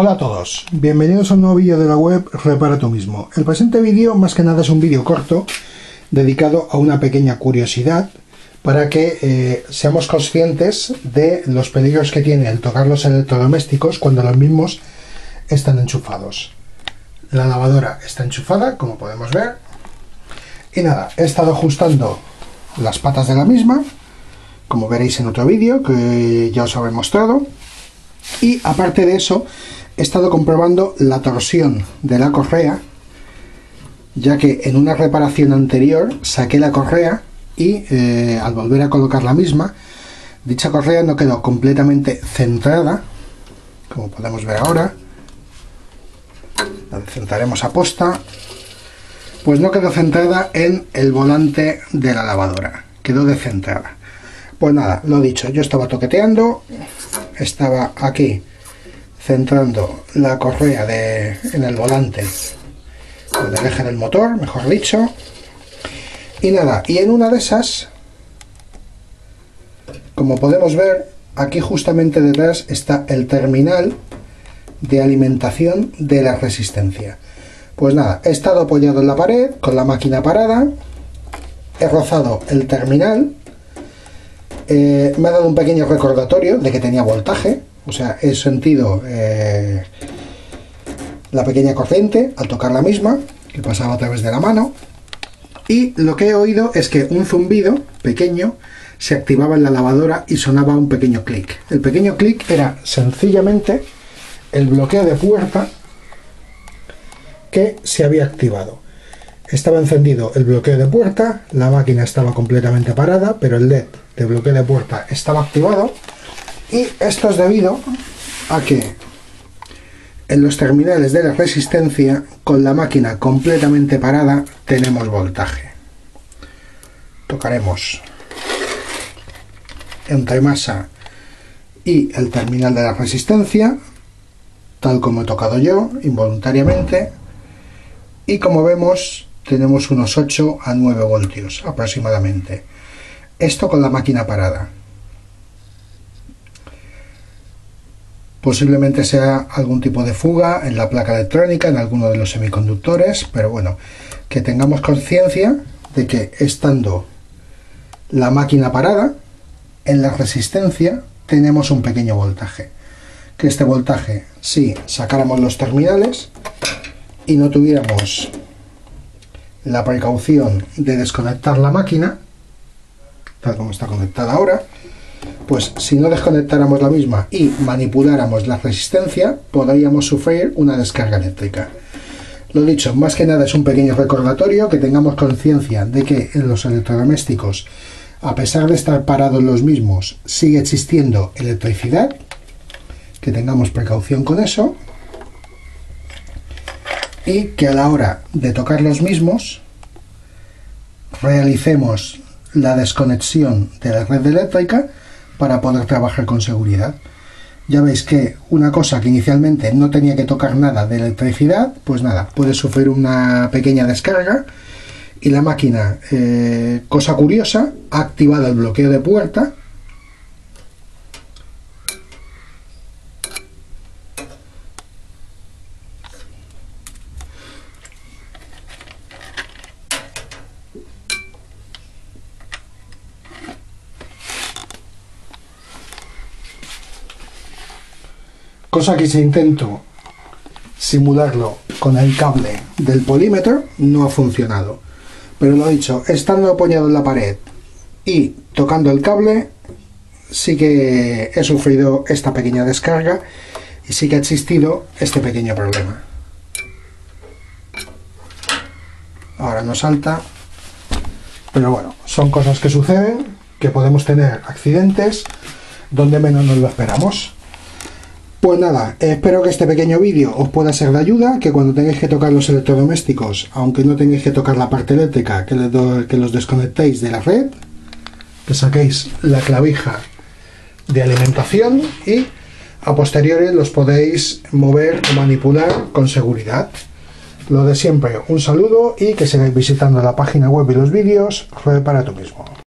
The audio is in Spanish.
Hola a todos, bienvenidos a un nuevo vídeo de la web Repara tú mismo. El presente vídeo más que nada es un vídeo corto dedicado a una pequeña curiosidad para que eh, seamos conscientes de los peligros que tiene el tocar los electrodomésticos cuando los mismos están enchufados. La lavadora está enchufada, como podemos ver. Y nada, he estado ajustando las patas de la misma, como veréis en otro vídeo que ya os habré mostrado. Y aparte de eso, he estado comprobando la torsión de la correa, ya que en una reparación anterior saqué la correa y eh, al volver a colocar la misma, dicha correa no quedó completamente centrada, como podemos ver ahora. La centraremos a posta. Pues no quedó centrada en el volante de la lavadora, quedó descentrada. Pues nada, lo dicho, yo estaba toqueteando, estaba aquí centrando la correa en el volante del eje del motor, mejor dicho. Y nada, y en una de esas, como podemos ver, aquí justamente detrás está el terminal de alimentación de la resistencia. Pues nada, he estado apoyado en la pared con la máquina parada, he rozado el terminal, eh, me ha dado un pequeño recordatorio de que tenía voltaje, o sea, he sentido eh, la pequeña corriente al tocar la misma, que pasaba a través de la mano. Y lo que he oído es que un zumbido pequeño se activaba en la lavadora y sonaba un pequeño clic. El pequeño clic era sencillamente el bloqueo de puerta que se había activado. Estaba encendido el bloqueo de puerta, la máquina estaba completamente parada, pero el LED de bloqueo de puerta estaba activado y esto es debido a que en los terminales de la resistencia, con la máquina completamente parada, tenemos voltaje. Tocaremos entre masa y el terminal de la resistencia, tal como he tocado yo, involuntariamente, y como vemos tenemos unos 8 a 9 voltios aproximadamente. Esto con la máquina parada. Posiblemente sea algún tipo de fuga en la placa electrónica, en alguno de los semiconductores, pero bueno, que tengamos conciencia de que estando la máquina parada, en la resistencia tenemos un pequeño voltaje. Que este voltaje, si sacáramos los terminales y no tuviéramos la precaución de desconectar la máquina, tal como está conectada ahora, pues si no desconectáramos la misma y manipuláramos la resistencia, podríamos sufrir una descarga eléctrica. Lo dicho, más que nada es un pequeño recordatorio, que tengamos conciencia de que en los electrodomésticos, a pesar de estar parados los mismos, sigue existiendo electricidad, que tengamos precaución con eso, y que a la hora de tocar los mismos, realicemos la desconexión de la red eléctrica para poder trabajar con seguridad. Ya veis que una cosa que inicialmente no tenía que tocar nada de electricidad, pues nada, puede sufrir una pequeña descarga y la máquina, eh, cosa curiosa, ha activado el bloqueo de puerta cosa que si intento simularlo con el cable del polímetro no ha funcionado. Pero lo dicho, estando apoyado en la pared y tocando el cable sí que he sufrido esta pequeña descarga y sí que ha existido este pequeño problema. Ahora no salta pero bueno, son cosas que suceden que podemos tener accidentes donde menos nos lo esperamos pues nada, espero que este pequeño vídeo os pueda ser de ayuda, que cuando tengáis que tocar los electrodomésticos, aunque no tengáis que tocar la parte eléctrica, que, los desconectéis de la red, que saquéis la clavija de alimentación y a posteriori los podéis mover o manipular con seguridad. Lo de siempre, un saludo y que sigáis visitando la página web y los vídeos, para tú mismo.